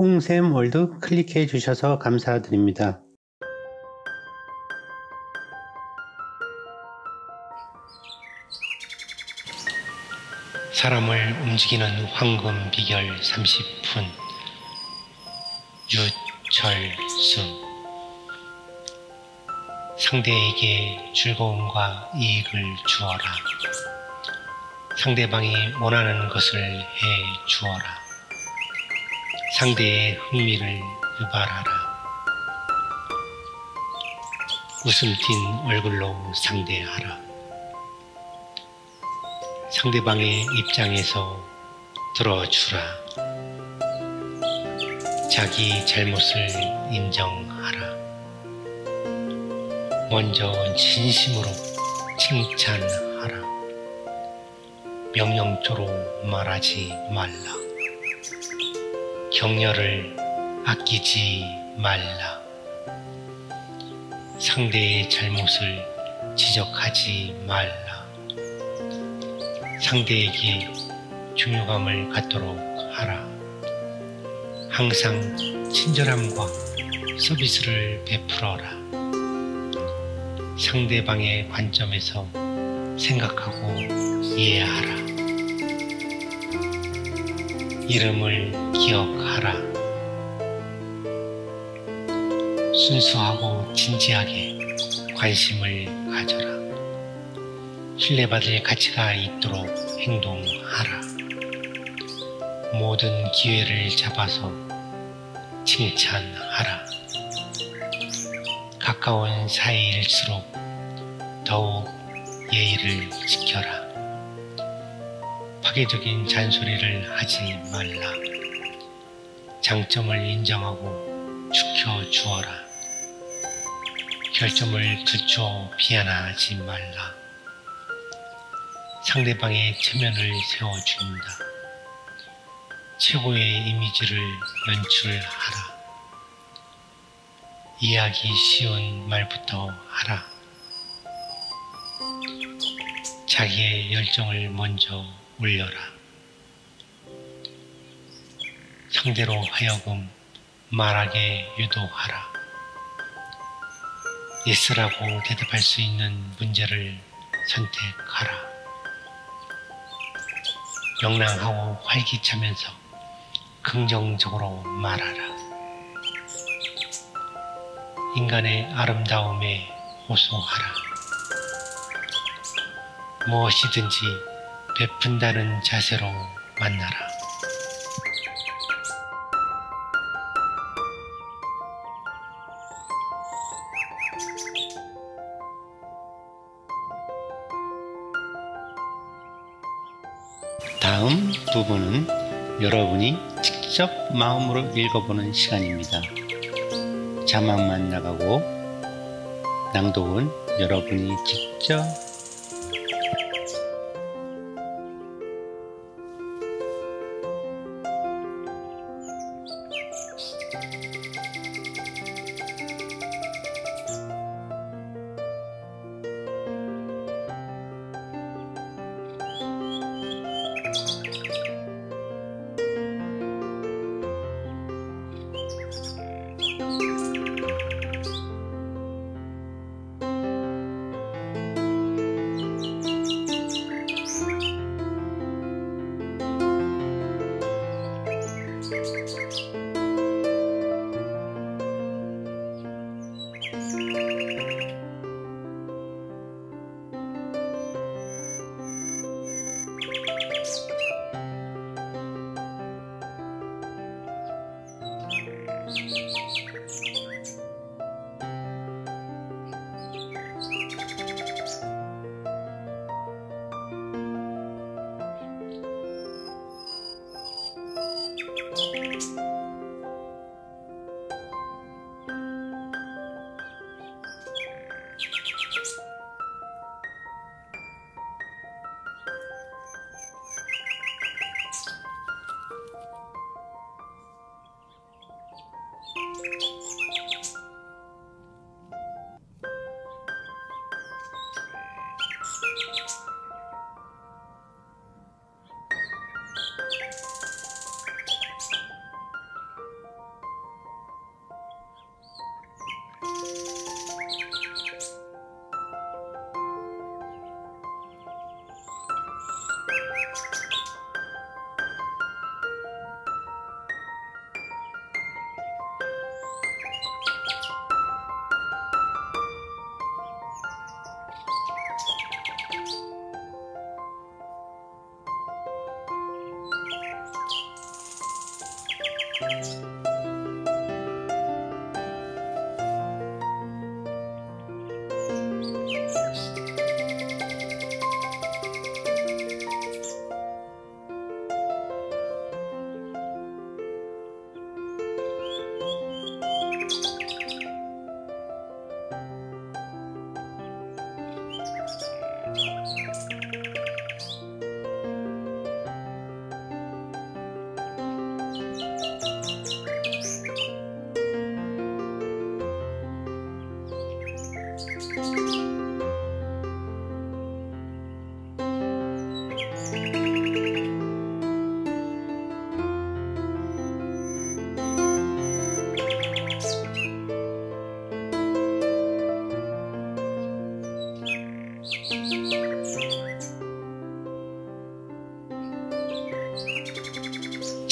홍샘 월드 클릭해 주셔서 감사드립니다. 사람을 움직이는 황금 비결 30분 유철수 상대에게 즐거움과 이익을 주어라. 상대방이 원하는 것을 해 주어라. 상대의 흥미를 유발하라. 웃음 띤 얼굴로 상대하라. 상대방의 입장에서 들어주라. 자기 잘못을 인정하라. 먼저 진심으로 칭찬하라. 명령조로 말하지 말라. 격려를 아끼지 말라. 상대의 잘못을 지적하지 말라. 상대에게 중요감을 갖도록 하라. 항상 친절함과 서비스를 베풀어라. 상대방의 관점에서 생각하고 이해하라. 이름을 기억하라. 순수하고 진지하게 관심을 가져라. 신뢰받을 가치가 있도록 행동하라. 모든 기회를 잡아서 칭찬하라. 가까운 사이일수록 더욱 예의를 지켜라. 파괴적인 잔소리를 하지 말라. 장점을 인정하고 지켜주어라. 결점을 두쳐 비난하지 말라. 상대방의 체면을 세워준다. 최고의 이미지를 연출하라. 이해하기 쉬운 말부터 하라. 자기의 열정을 먼저 올려라. 상대로 하여금 말하게 유도하라. yes라고 대답할 수 있는 문제를 선택하라. 명랑하고 활기차면서 긍정적으로 말하라. 인간의 아름다움에 호소하라. 무엇이든지 베푼다는 자세로 만나라. 다음 부분은 여러분이 직접 마음으로 읽어보는 시간입니다. 자막만 나가고 낭독은 여러분이 직접